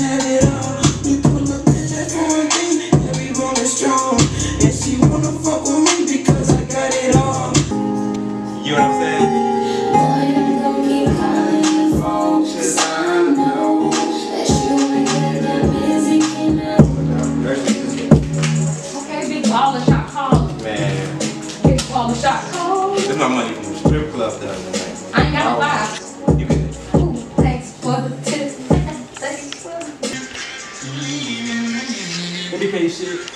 have it all. We pull up in that quarantine, every bone strong. And she wanna fuck with me because I got it all. You know what I'm saying? Boy, I'm gonna keep calling your phone, 'cause I know that you ain't that busy, can I? Okay, big baller shot call. Man, Big baller shot call. this is my money from the strip club the other night. I ain't got no vibe. Indicate shit.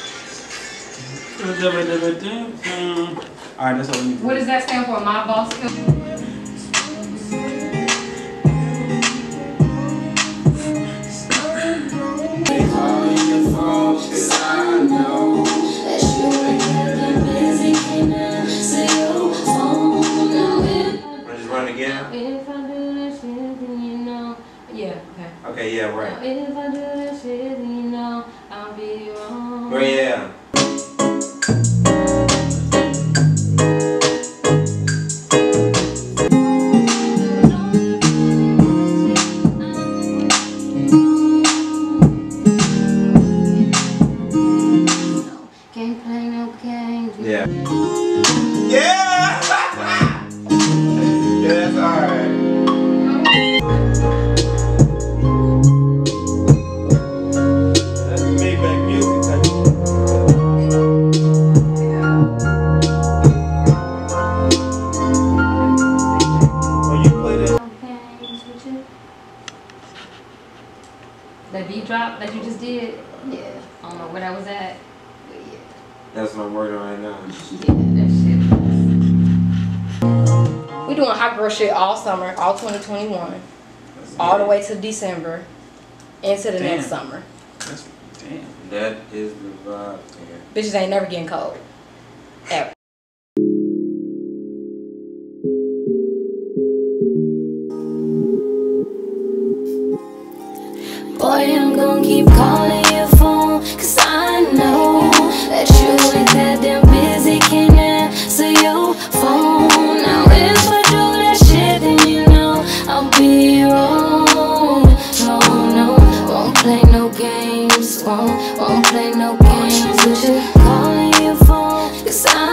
Alright, that's all we need. What does that stand for? My boss. Calling your phone, 'cause I know that you ain't that busy, can I? Say your phone, now if Wanna just run again? If I do this then you okay. Okay, yeah, right. if Yeah. Yeah! yeah, That beat drop that you just did. Yeah. I don't know where that was at. But yeah. That's what I'm working on right now. Yeah, that shit. We doing hot girl shit all summer, all 2021, all the way to December, into the next summer. That's, damn. That is the vibe. Yeah. Bitches ain't never getting cold. Ever. Boy, I'm gonna keep calling your phone Cause I know that you ain't that damn busy Can't answer your phone Now if I do that shit then you know I'll be wrong. No, no, won't play no games Won't, won't play no games. With you calling your phone? Cause I